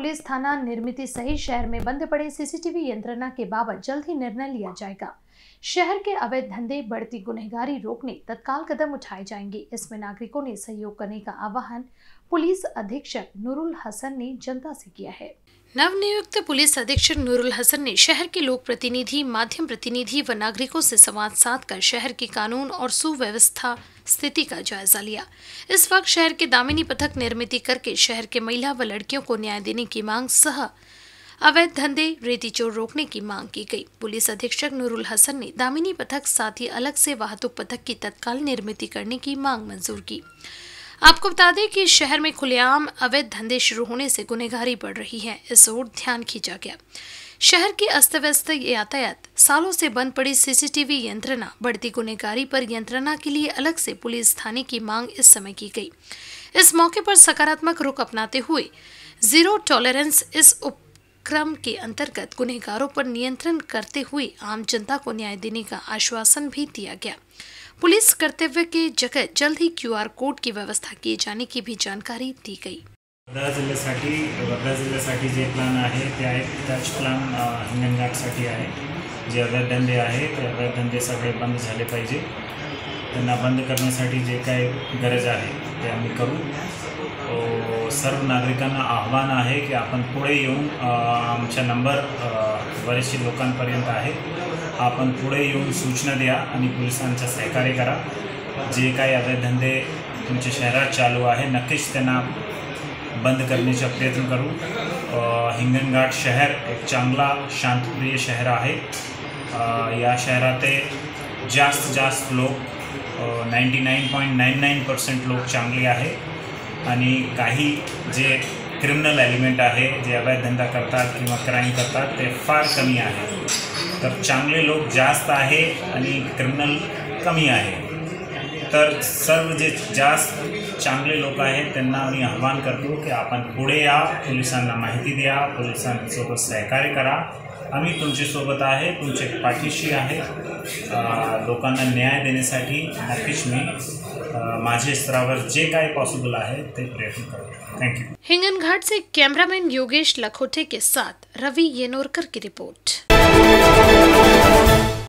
Police थाना निर्मित सहित शहर में बंद पड़े सीसीटीवी यंत्रणा के बाबत जल्द ही निर्णय लिया जाएगा। शहर के अवैध धंधे, बढ़ती गुनहगारी रोकने तत्काल कदम उठाए जाएँगे। इसमें नागरिकों ने सहयोग करने का आह्वान पुलिस अधीक्षक नूरुल हसन ने जनता से किया है। नवनियुक्त पुलिस अधीक्षक नूरुल हसन ने शहर के लोक प्रतिनिधि, माध्यम प्रतिनिधि व नागरिकों से संवाद साध कर शहर की कानून और सुव्यवस्था स्थिति का जायजा लिया। इस वक्त शहर के दामिनी पथक निर्मित करके शहर के महिला व लड़कियों को न्याय देने की मांग सह अवैध धंधे, रेती चोर रोकने की मांग की गई। पुलिस अधीक्षक नूरुल हसन ने दामिनी पथक साथ ही अलग से वाहतुक पथक की तत्काल निर्मित करने की मांग मंजूर की। आपको बता दें कि शहर में खुलेआम अवैध धंधे शुरू होने से गुनहगारी बढ़ रही है। इस ओर ध्यान खींचा गया। शहर की अस्त व्यस्त यातायात, सालों से बंद पड़ी सीसीटीवी यंत्रणा, बढ़ती गुनहगारी पर यंत्रणा के लिए अलग से पुलिस थाने की मांग इस समय की गई। इस मौके पर सकारात्मक रुख अपनाते हुए, ज़ीरो टॉलरेंस इस उपक्रम के अंतर्गत गुनहगारों पर नियंत्रण करते हुए आम जनता को न्याय देने का आश्वासन भी दिया गया। पुलिस कर्तव्य के जगह जल्द ही क्यूआर कोड की व्यवस्था किए जाने की भी जानकारी दी गई। वर्धा जिल्ह्यासाठी वर्धा जिल्ह्यासाठी जे प्लॅन आहे, ते आहेत त्याच प्लॅन हिंगणघाटसाठी आहे. जे अवैध धंदे आहे, ते अवैध धंदे सगळे बंद झाले पाहिजे. त्यांना बंद करण्यासाठी जे काय गरज आहे ते आम्ही करू. हो, सर्व नागरिकांना आव्हान आहे की आपण पुढे येऊन आमचा नंबर बरेचसे लोकांपर्यंत आहे. आपण पुढे येऊन सूचना द्या आणि पोलिसांचं सहकार्य करा. जे काही अवैध धंदे तुमच्या शहरात चालू आहे नक्कीच त्यांना बंद करण्याचा प्रयत्न करू. हिंगणघाट शहर एक चांगला शांतप्रिय शहर आहे. या शहरात जास्त जास्त लोक ninety nine point nine nine percent लोक चांगले आहे. आणि काही जे क्रिमिनल एलिमेंट आहे जे अवैध धंदा करतात किंवा क्राईम करतात ते फार कमी आहे. तर चांगले लोक जास्त आहे आणि क्रिमिनल कमी आहे. तर सर्व जे जास्त चांगले लोक आहेत त्यांना मी आव्हान करतो की आपण पुढे या पोलिसांना माहिती द्या पोलिसांसोबत सहकार्य करा. आम्ही तुमच्यासोबत आहे तुमचे पाठीशी आहे. लोकांना न्याय देण्यासाठी नक्कीच मी माझे स्तरावर जे काय पॉसिबल आहे ते प्रयत्न करतो. थँक्यू हिंगनघाट से कैमरामैन योगेश लखोटे के साथ रवि येनोरकर की रिपोर्ट.